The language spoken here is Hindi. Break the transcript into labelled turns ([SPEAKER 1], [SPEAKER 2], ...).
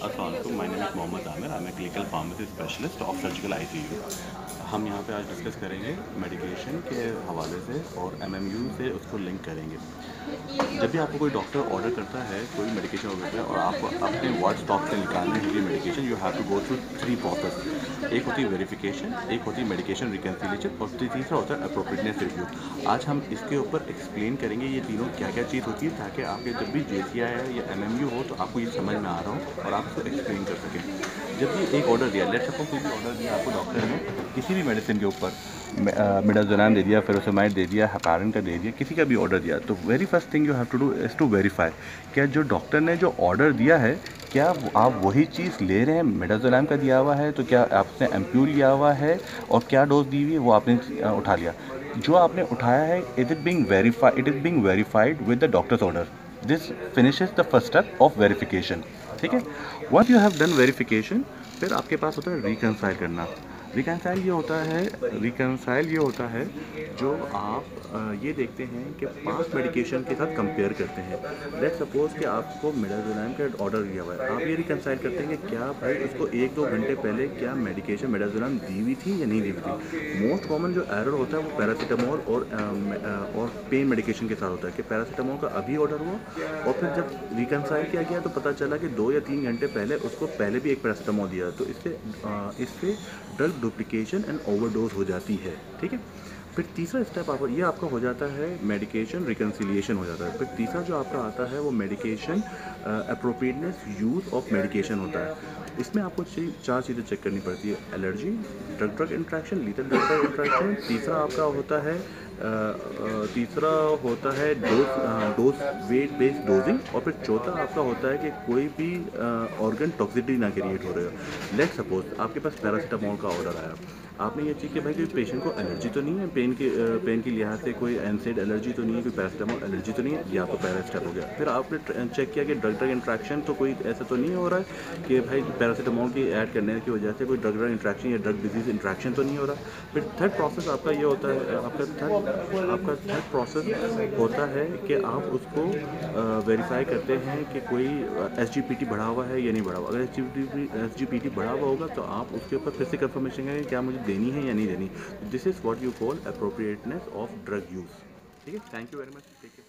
[SPEAKER 1] Assalamualaikum. My name is Mohammad Amir. I'm a clinical pharmacy specialist of surgical ICU. हम यहाँ पे आज डिस्कस करेंगे मेडिकेशन के हवाले से और एमएमयू से उसको लिंक करेंगे जब भी आपको कोई डॉक्टर ऑर्डर करता है, कोई मेडिकेशन ऑर्डर करता है और आपको अपने वर्ड स्टॉक से निकालने के लिए medication you have to go through three process एक होती है वेरिफिकेशन एक होती है मेडिकेशन रिकन्सिलेशन और तीसरा होता है अप्रोप्रिएटनेस रिव्यू आज हम इसके ऊपर एक्सप्लेन करेंगे ये तीनों क्या क्या चीज़ होती है ताकि आपके जब भी जे या एम हो तो आपको ये समझ में आ रहा हो और आप एक्सप्लेन कर सकें। जब भी एक ऑर्डर दिया लेट सपोज़ कोई भी ऑर्डर दिया, आपको डॉक्टर ने किसी भी मेडिसिन के ऊपर मिडाजोलाम दे दिया फेरोसमाइड दे दिया हकारन का दे दिया, किसी का भी ऑर्डर दिया तो very first thing you have to do is to verify क्या जो डॉक्टर ने जो ऑर्डर दिया है, क्या आप वही चीज़ ले रहे हैं मिडाजोलाम का दिया हुआ है तो क्या आपने एम्प्यूर लिया हुआ है, और क्या डोज दी हुई है, वो आपने उठा लिया। जो आपने उठाया है it is being verified it is being verified with the doctor's order this finish the first step of verification ठीक है? What you have done verification फिर आपके पास होता है रिकनसाइल करना। रिकनसाइल ये होता है रिकनसाइल ये होता है जो आप ये देखते हैं कि पाँच मेडिकेशन के साथ कंपेयर करते हैं। लेट सपोज़ कि आपको मेडाजोलाम का ऑर्डर दिया हुआ है। आप ये रिकनसाइल करते हैं कि क्या भाई उसको एक दो घंटे पहले क्या मेडिकेशन मेडाजोलाम दी हुई थी या नहीं दी हुई थी? मोस्ट कॉमन जो एरर होता है वो पैरासीटामोल और और पेन मेडिकेशन के साथ होता है कि पैरासीटामोल का अभी ऑर्डर हुआ और फिर जब रिकनसाइल किया गया तो पता चला कि दो या तीन घंटे पहले उसको पहले भी एक पैरासीटामोल दिया। तो इससे इससे ड्रग डुप्लीकेशन एंड ओवरडोज हो जाती है, ठीक है? फिर तीसरा स्टेप आप ये आपका हो जाता है मेडिकेशन रिकन्सिलिएशन हो जाता है। फिर तीसरा जो आपका आता है वो medication appropriateness use of medication होता है। इसमें आपको चार चीज़ें चेक करनी पड़ती है। Allergy drug drug interaction lethal drug drug interaction तीसरा आपका होता है तीसरा होता है dose dose weight based dosing और फिर चौथा आपका होता है कि कोई भी ऑर्गन टॉक्सिटी ना क्रिएट हो रहे हो। लेट सपोज़ आपके पास पैरासीटामोल का ऑर्डर आया। आपने ये चीज़ किया भाई कि पेशेंट को एलर्जी तो नहीं है पेन के पेन के लिहाज से कोई एनसेड एलर्जी तो नहीं है, कोई पैरासीटामोल एलर्जी तो नहीं है, या तो पैरास्टेप हो गया। फिर आपने चेक किया कि ड्रग ड्रग इंट्रैक्शन तो कोई ऐसा तो नहीं हो रहा है कि भाई पैरासीटामोल की ऐड करने की वजह से कोई ड्रग ड्रग इंट्रैक्शन या ड्रग डिज़ीज़ इंट्रैक्शन तो नहीं हो रहा। फिर थर्ड प्रोसेस आपका ये होता है, आपका थर्ड आपका थर्ड प्रोसेस होता है कि आप उसको वेरीफाई करते हैं कि कोई टी बढ़ा हुआ है या नहीं बढ़ा हुआ। अगर एस जी बढ़ा हुआ होगा तो आप उसके ऊपर फिर से कन्फर्मेशन करें क्या मुझे देनी है या नहीं देनी? This is what you call appropriateness of drug use ठीक है? Thank you very much